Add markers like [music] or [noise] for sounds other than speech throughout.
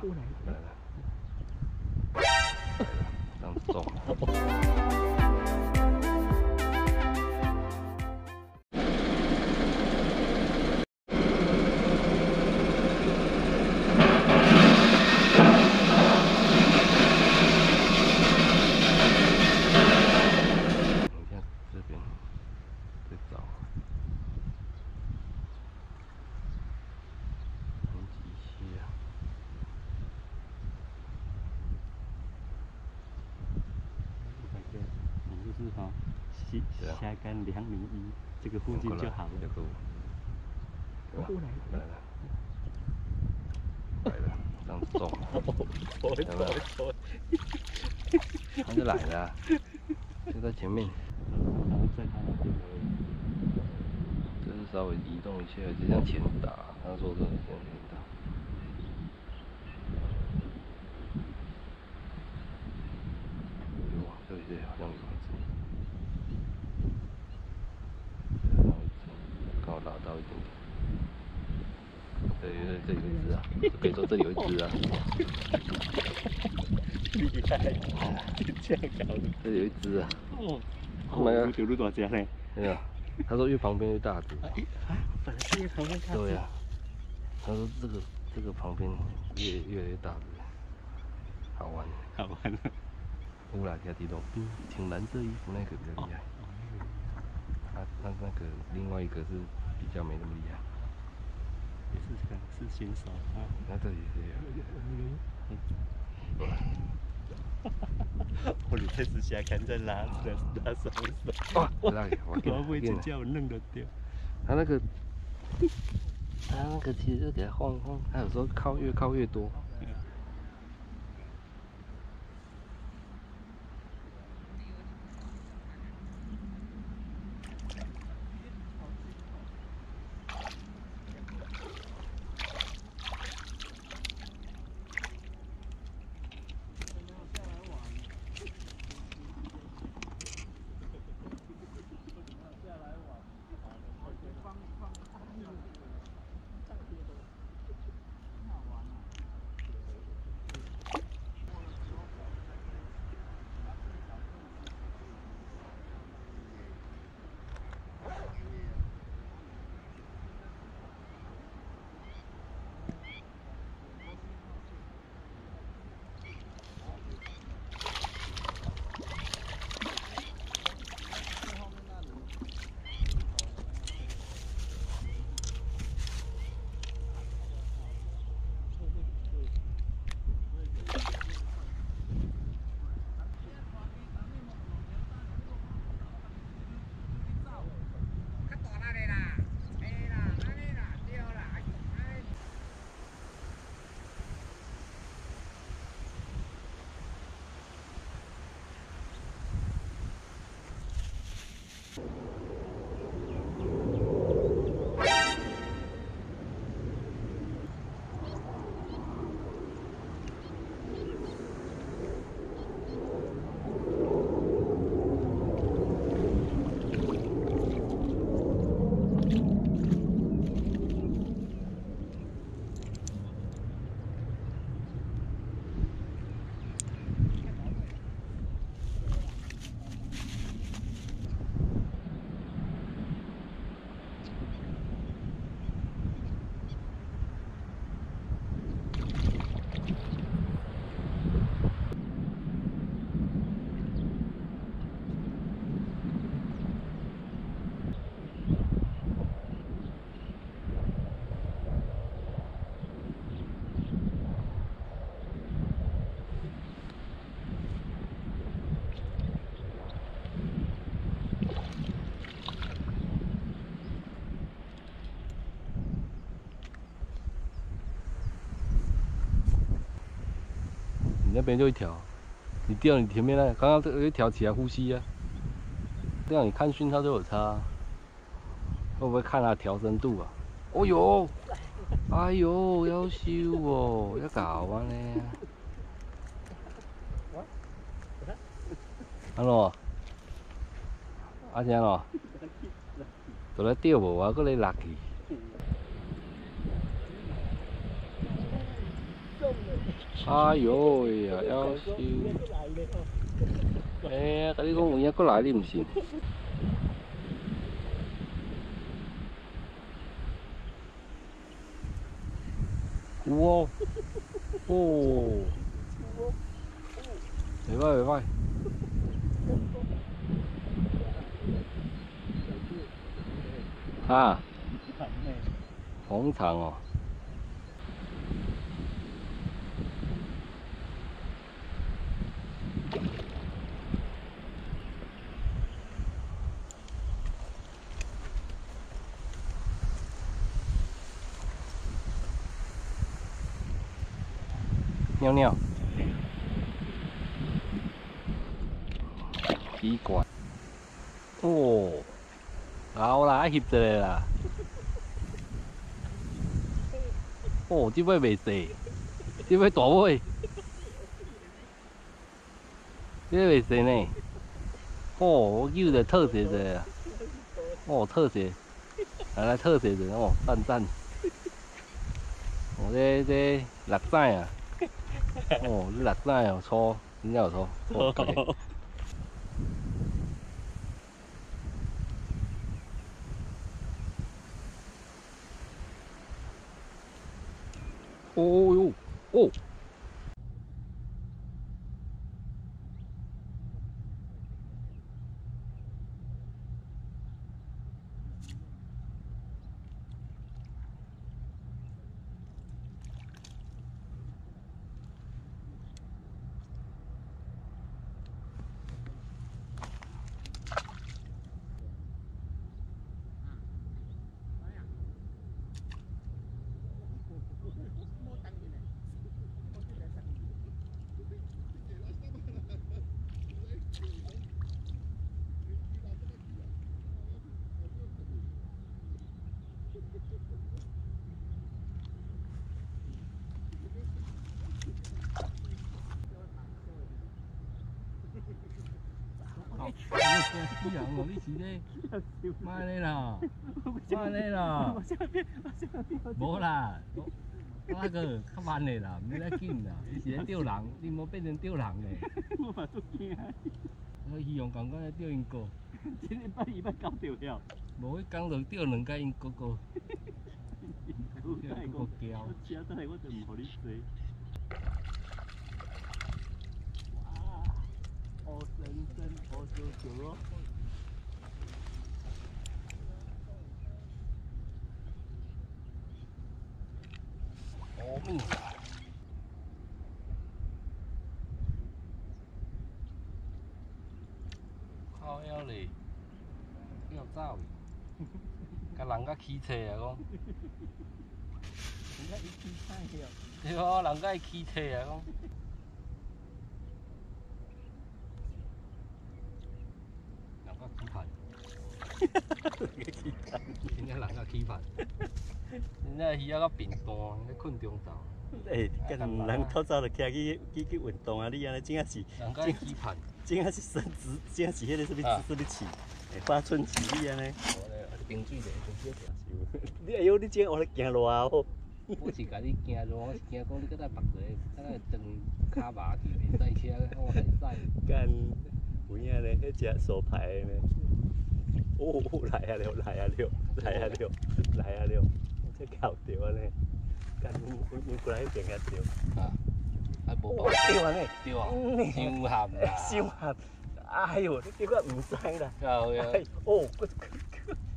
过来，来了，来 [laughs] 了，这样子重。[laughs] 下干两米一这个附近就好了。就够了。来来了，来了，这样子重，我有没有我他就来了啊，就在前面，然后在他那边而已。就是稍微移动一下，就像前打，他说的像前打。有，这里好像有一只，这里刚好拉到一点点。对对，这里有一只啊，可以说这里有一只啊，厉害，这样搞的。这里有一只啊，哦，没有有丢入多少呢？对啊，他说越旁边越大只。啊，诶啊，本来是越旁边看。对呀、他说这个这个旁边越越来越大只，好玩。好玩了。乌拉加迪龙，嗯，挺蓝色衣服那个比较厉害，啊，那那个另外一个是比较没那么厉害。也是可能是新手啊。那这里是我里开始下看在拉拉拉手手。啊，那里我不会你真叫我弄得掉。他那个他那个其实给他晃晃，他有时候靠越靠越多。你那边就一条，你钓你前面那刚刚这有一条起来呼吸啊，这样你看讯号就有差啊、会不会看它调深度啊？哦哟，哎呦，要修哦，要搞啊呢。安怎？啊怎咯？都来钓无啊，搁来落去。哎呦喂呀，夭寿！哎呀，甲你讲有影过来，你毋信？有哦，哦，袂歹袂歹。尿尿，奇怪，哦，好啦，翕一个啦，哦，这尾袂细，这尾大尾，这尾袂细呢，哦，我有着特写者啊，哦，特写，来来特写者。哦，赞赞，哦，这这六仔啊。哦，你六仔哦，粗，真正有粗，粗。哦哟，哦。死人哦！你是咧？卖咧 [laughs] 啦，卖咧啦，无啦，那个较慢的啦，免咧紧啦。你是咧钓人，你莫变成钓人嘞。我嘛足惊。我鱼用刚刚咧钓因哥，今日捌伊捌搞钓了。无，伊刚就钓两个因哥哥。我其他等下我就唔互你做。哇，好好久久哦。嗯。靠腰嘞，要走，甲人甲起车啊讲。人家一起菜了。对啊，人家起车啊讲。人家起盘。哈哈 [laughs] 哈！起盘，人家人家起盘。人家鱼仔较平淡，咧困中昼。诶，跟人透早就起来去去去运动啊！你安尼真正是，人家起盘，真正是升值，真正是迄个什么什么起，诶，发春期你安尼。冰水咧，冰水条。你哎呦，你真我咧行路啊！我是甲你行路，我是惊讲你搁再白个，搁再长骹麻去，袂使车，我袂使。干，有影咧，迄只手牌咧。哦，来啊了，来啊了，来啊了，来啊了。这搞掉啊咧，干我我我过来迄边遐掉。啊，啊无包。掉啊咧，掉啊，伤咸啦。伤咸，哎呦，你这个唔知啦。有有。哦，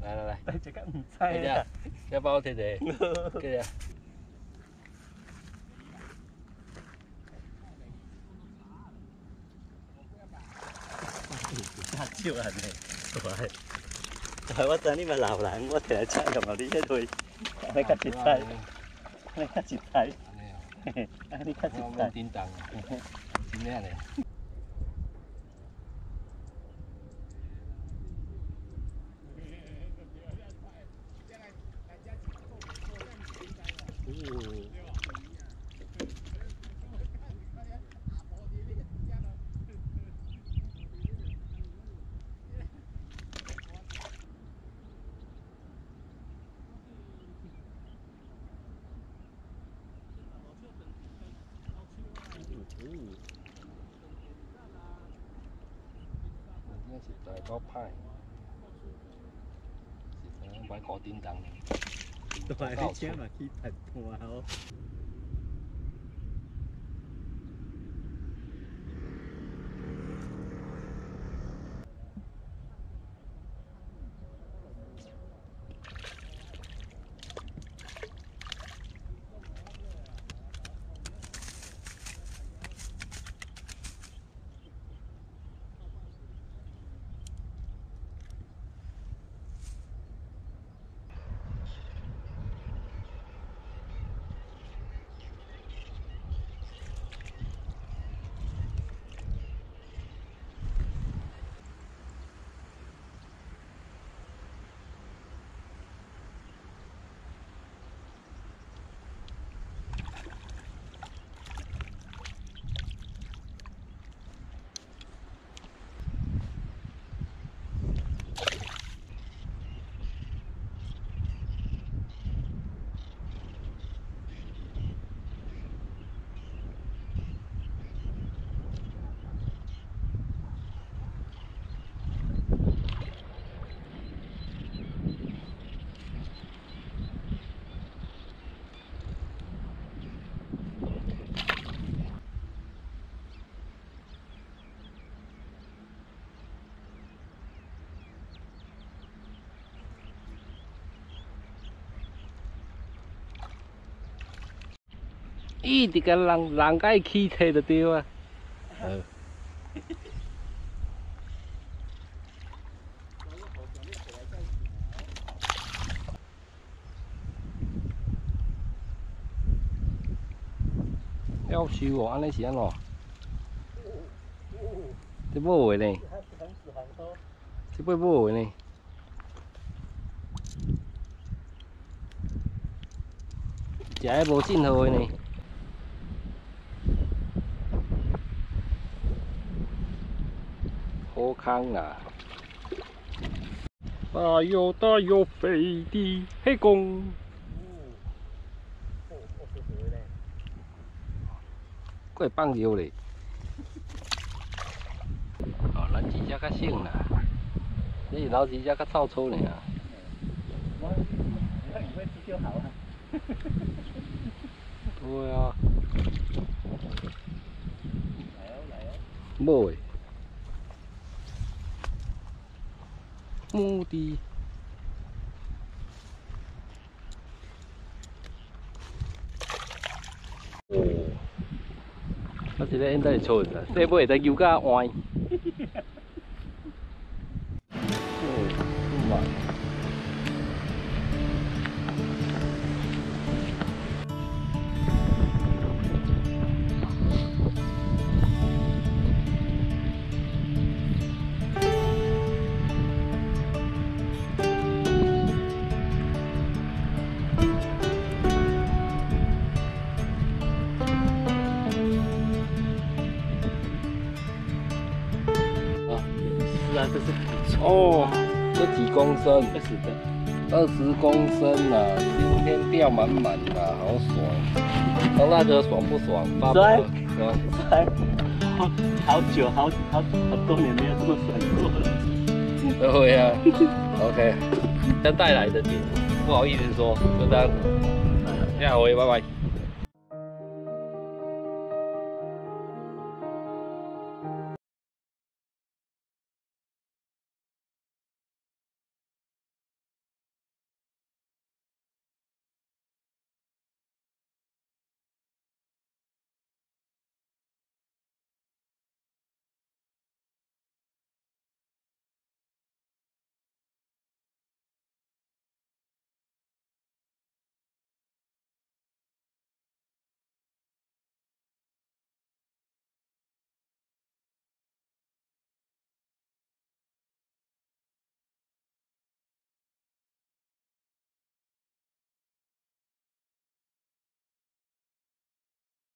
来来来，来这个唔知啦。 왔다니 말 나오라는 거 같 아. 차가 말이 야, 저 희. 내가 짓 다. 내가 짓 다. 내가 짓 다. 딘 땅. 딘내 네. โอ้ 卡接睇。叮當，點咩嚟？够歹，是怎买靠叮当？大车嘛去谈判哦。伊直甲人人甲伊起体就对啊。呃。要收哦，安尼是安怎？这冇话呢？这不冇话呢？食迄无信号的呢？好康啊！大又大又肥的黑公，过放尿嘞！哦，咱只只较省啦，你是老只只较臭粗呢。我我以为这就好啊。对啊。来哦来哦。冇诶。目的。哦，我是咧应该错的，这尾在游甲歪。哦，这几公升？二十的，二十公升啊！今天钓满满的，好爽！张大哥爽不爽？爽，爽，爽！好，好久，好好好多年没有这么爽过了。对呀，OK。他带来的点，不好意思说，就这样。下回拜拜。